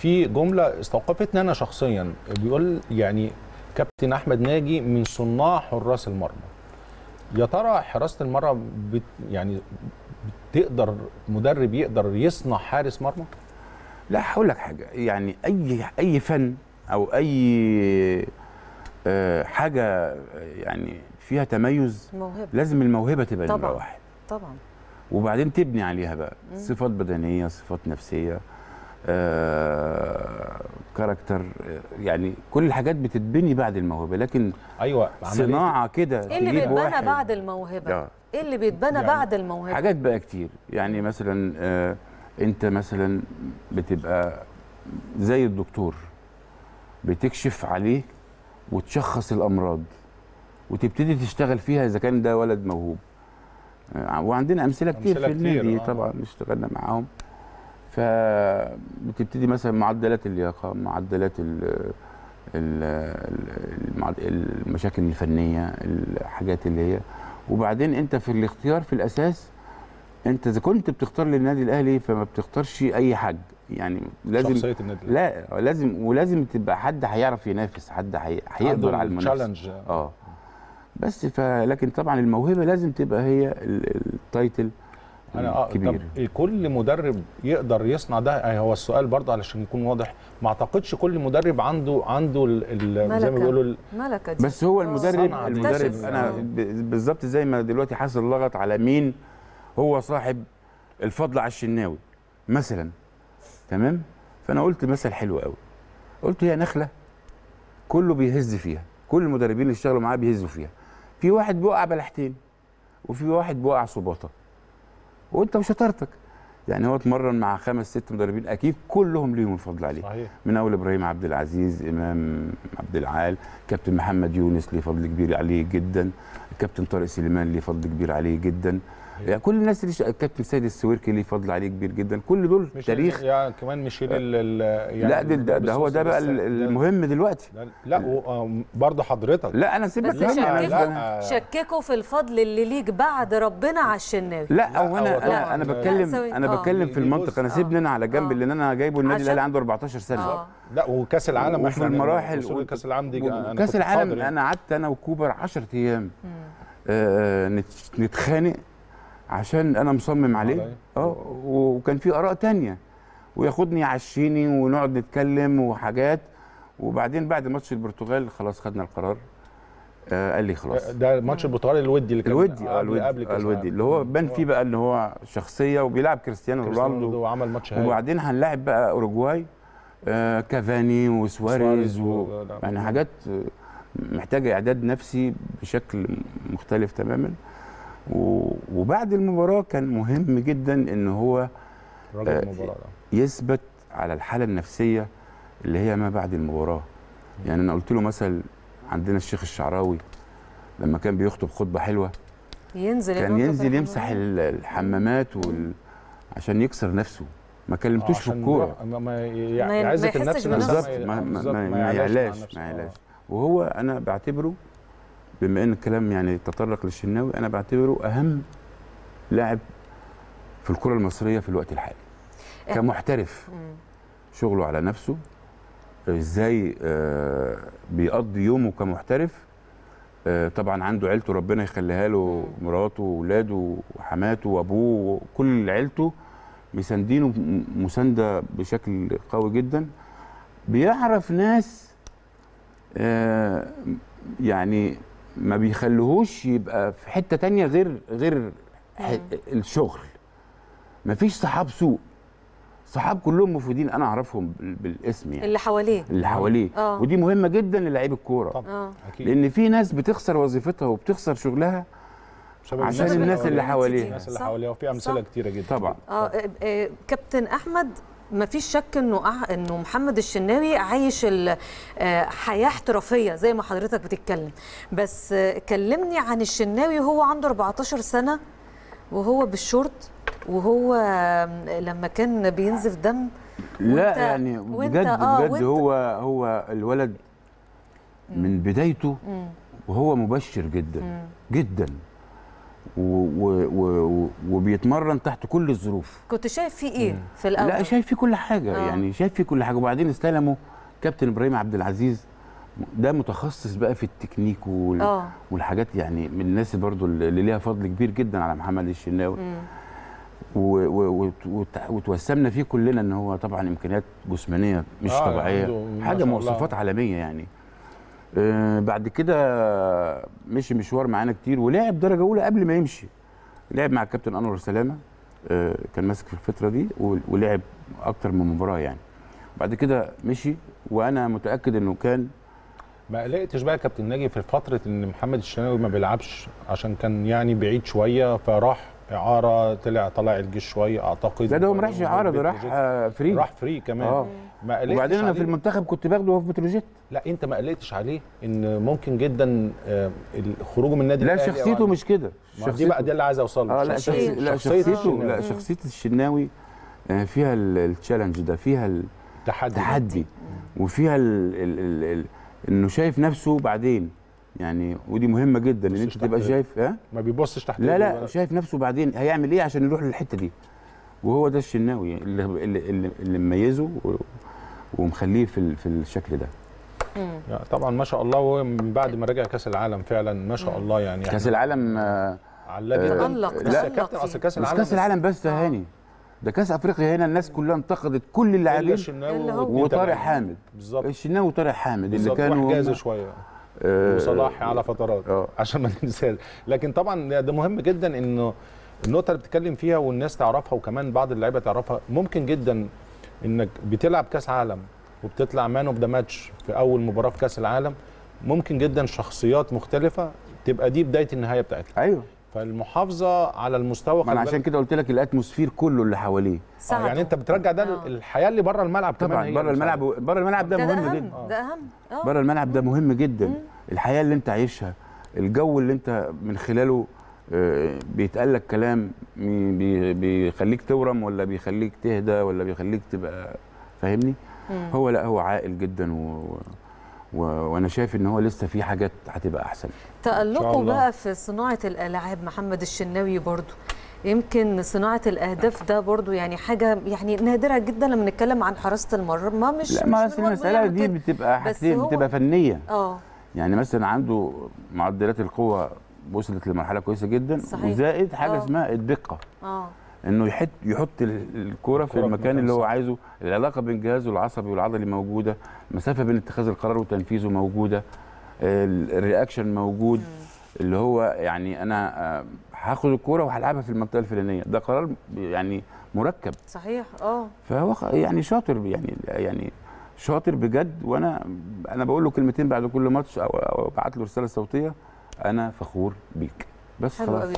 في جملة استوقفتني أنا شخصيا. بيقول يعني كابتن أحمد ناجي من صناع حراس المرمى. يا ترى حراسه المرمى بت يعني تقدر مدرب يقدر يصنع حارس مرمى؟ لا هقول لك حاجة. يعني اي أي فن أو أي آه، حاجة يعني فيها تميز موهبة. لازم الموهبة تبقى نمرة طبعاً. واحد. طبعا. وبعدين تبني عليها بقى. صفات بدنية صفات نفسية. آه، كاركتر آه، يعني كل الحاجات بتتبني بعد الموهبة لكن أيوه صناعة كده إيه اللي بيتبنى بعد الموهبة؟ آه. إيه اللي بيتبنى يعني بعد الموهبة؟ حاجات بقى كتير يعني مثلا آه، أنت مثلا بتبقى زي الدكتور بتكشف عليه وتشخص الأمراض وتبتدي تشتغل فيها إذا كان ده ولد موهوب. وعندنا أمثلة كتير أمثلة في النادي آه. طبعا اشتغلنا معاهم. فبتبتدي مثلا معدلات اللياقة معدلات المشاكل الفنية الحاجات اللي هي. وبعدين أنت في الاختيار في الأساس أنت إذا كنت بتختار للنادي الأهلي فما بتختارش أي حد يعني لازم شخصية النادي. لا لازم ولازم تبقى حد هيعرف ينافس حد هي- هيقدر على المنافسة. آه. بس فلكن طبعا الموهبة لازم تبقى هي ال- التايتل أنا آه الكبير طب كل مدرب يقدر يصنع ده؟ هو السؤال برضه علشان يكون واضح. ما أعتقدش كل مدرب عنده عنده ال- ال- زي. ما بيقولوا ال- ملكة دي. بس هو آه. المدرب. المدرب. أنا آه. ب- بالظبط زي ما دلوقتي حصل لغط على مين؟ هو صاحب الفضل على الشناوي مثلا. تمام؟ فأنا قلت مثل حلو قوي. قلت هي نخلة. كله بيهز فيها. كل المدربين اللي اشتغلوا معاه بيهزوا فيها. في واحد بيوقع بلحتين وفي واحد بيوقع صباطه وانت وشطارتك. يعني هو اتمرن مع خمس ست مدربين أكيد كلهم ليهم الفضل عليه. صحيح. من أول إبراهيم عبد العزيز إمام عبد العال كابتن محمد يونس ليه فضل كبير عليه جدا الكابتن طارق سليمان ليه فضل كبير عليه جدا. يعني كل الناس اللي ش... الكابتن سيد السويركي ليه فضل عليه كبير جدا كل دول مش تاريخ يعني كمان مش ال ال- يعني لا ده, ده, ده هو ده بقى المهم دلوقتي لا, لا برضه حضرتك لا أنا سيبك بس أنا- لا. شككوا شككوا في الفضل اللي ليك بعد ربنا على الشناوي لا هو أنا أنا أنا لا، بتكلم. أنا آه. بتكلم في المنطق. أنا سيبني أنا على جنب آه. اللي أنا جايبه النادي الاهلي عنده 14 سنة آه لا وكأس العالم وفي إحنا المراحل كاس العالم دي أنا كاس العالم يعني. أنا قعدت أنا وكوبر 10 أيام. آه، نتخانق عشان أنا مصمم عليه. آه وكان في آراء تانية. وياخدني يعشيني ونقعد نتكلم وحاجات. وبعدين بعد ماتش البرتغال خلاص خدنا القرار. آه قال لي خلاص. ده ماتش البرتغال الودي اللي كان الودي آه قبل الودي قبل آه الودي. اللي هو بان فيه بقى ان هو شخصية وبيلعب كريستيانو رونالدو. رونالدو عمل ماتش وبعدين هنلاعب بقى أوروجواي. آه كافاني وسواريز سواريز و... يعني. حاجات آه، محتاجة إعداد نفسي بشكل مختلف تماما. وبعد المباراة كان مهم جدا إن هو رجل آه،. يثبت على الحالة النفسية اللي هي ما بعد المباراة يعني أنا قلت له مثل عندنا الشيخ الشعراوي لما كان بيخطب خطبة حلوة ينزل كان ينزل يمسح الحمام. ال- الحمامات وال... عشان يكسر نفسه ما كلمتوش في الكورة ما, ما, ما- يع- ما يعزك النفس بالظبط ما, ما, ما, يعلاش. ما. يعلاش وهو أنا بعتبره بما إن الكلام يعني تطرق للشناوي أنا بعتبره أهم لاعب في الكرة المصرية في الوقت الحالي. إح- كمحترف. شغله على نفسه. إزاي آه، بيقضي يومه كمحترف. آه، طبعا عنده عيلته ربنا يخليها له مراته واولاده وحماته وأبوه وكل عيلته مساندينه مساندة بشكل قوي جدا. بيعرف ناس آه، يعني ما بيخلوهوش يبقى في حتة تانية غير غير ح- الشغل. مفيش صحاب سوء. صحاب كلهم مفيدين أنا أعرفهم بال- بالاسم يعني. اللي حواليه. اللي حواليه. آه. ودي مهمة جدا للاعيب الكورة. طبعا. أكيد. لأن في ناس بتخسر وظيفتها وبتخسر شغلها بسبب عشان الناس اللي حواليها. الناس اللي. حواليها. وفي أمثلة. كتيرة جدا. طبعا. آه آه، آه، كابتن أحمد ما فيش شك إنه إنه محمد الشناوي عايش آه، حياة احترافية زي ما حضرتك بتتكلم بس كلمني عن الشناوي وهو عنده 14 سنة وهو بالشورت وهو لما كان بينزف دم لا يعني بجد آه، بجد هو هو الولد من بدايته. وهو مبشر جدا. جدا وبيتمرن تحت كل الظروف. كنت شايف فيه إيه في الأول؟ لا شايف فيه كل حاجة. آه. يعني شايف فيه كل حاجة. وبعدين استلموا كابتن إبراهيم عبد العزيز. ده متخصص بقى في التكنيك وال... آه. والحاجات يعني من الناس برضو اللي ليها فضل كبير جدا على محمد الشناوي. و... و... وت- وت- وتوسمنا فيه كلنا إن هو طبعا إمكانيات جسمانية مش آه، طبيعية. حاجة مواصفات. عالمية يعني. آه بعد كده مشي مشوار معانا كتير ولعب درجة أولى قبل ما يمشي. لعب مع الكابتن أنور سلامة آه كان ماسك في الفترة دي ولعب أكتر من مباراة يعني. بعد كده مشي وأنا متأكد إنه كان ما قلقتش بقى كابتن ناجي في فترة إن محمد الشناوي ما بيلعبش عشان كان يعني بعيد شوية فراح إعارة طلع طلع الجيش شوية أعتقد لا ده هو ما راحش إعارة ده راح. آه، free. راح free كمان. آه. ما قلقتش وبعدين أنا في؟ المنتخب كنت باخده في بتروجيت. لا أنت ما قلقتش عليه إن ممكن جدا آه، خروجه من النادي لا شخصيته عن- مش كده. دي بقى دي اللي عايز أوصل له. آه لا. شخصيته لا شخصيته شخصية الشناوي آه، فيها ال- التشالنج ده فيها تحدي. التحدي وفيها ال ال ال ال إنه شايف نفسه بعدين. يعني ودي مهمة جدا إن أنت تبقى. شايف ها؟ ما بيبصش تحت لا لا شايف نفسه بعدين. هيعمل إيه عشان يروح للحتة دي؟ وهو ده الشناوي اللي اللي, اللي, اللي مميزه ومخليه في ال- في الشكل ده. طبعا ما شاء الله هو من بعد ما رجع كأس العالم فعلا ما شاء الله يعني كأس العالم آه، على آه، كابتن. أصل كأس مش العالم كأس العالم بس يا آه. هاني ده كأس أفريقيا هنا الناس كلها انتقدت كل اللاعبين. وطارق. حامد. بالظبط. الشناوي وطارق حامد اللي كانوا شوية. وصلاح على فترات آه. عشان ما ننساش. لكن طبعا ده ده مهم جدا انه النقطة اللي بتتكلم فيها والناس تعرفها وكمان بعض اللعيبة تعرفها ممكن جدا إنك بتلعب كأس عالم وبتطلع man of the match في أول مباراة في كأس العالم ممكن جدا شخصيات مختلفة تبقى دي بداية النهاية بتاعتها. أيوه. فالمحافظة على المستوى ما أنا عشان كده قلت لك ال atmosphere كله اللي حواليه. آه. يعني أنت بترجع ده آه. الحياة اللي بره الملعب كمان طبعا هي بره الملعب بره الملعب ده ده, مهم ده جدا. ده أهم. آه. بره الملعب ده مهم جدا. الحياة اللي أنت عايشها الجو اللي أنت من خلاله آه، بيتقال لك كلام بيخليك تورم ولا بيخليك تهدى ولا بيخليك تبقى فاهمني. هو لا هو عاقل جدا و... و... وأنا شايف إن هو لسه في حاجات هتبقى أحسن الله. بقى في صناعة الألعاب محمد الشناوي برضو يمكن صناعة الأهداف ده برضو يعني حاجة يعني نادرة جدا لما نتكلم عن حراسة المرمى مش لا ما مش المسألة وجهه دي. بتبقى بس حاجتين هو- بتبقى فنية آه يعني مثلا عنده معدلات القوة وصلت لمرحلة كويسة جدا صحيح. وزائد حاجة آه. اسمها الدقة آه إنه يحط يحط ال- الكوره في الكرة في المكان مكان اللي هو. عايزه. العلاقة بين جهازه العصبي والعضلي موجودة. المسافه بين اتخاذ القرار وتنفيذه موجودة. ال- الرياكشن موجود. اللي هو يعني أنا آه، هاخد الكوره وهلعبها في المنطقة الفلانية. ده قرار يعني مركب. صحيح. آه. فهو يعني شاطر يعني يعني شاطر بجد. وأنا أنا بقول له كلمتين بعد كل ماتش أو أبعت له رساله صوتيه أنا فخور بيك. بس حلو خلاص.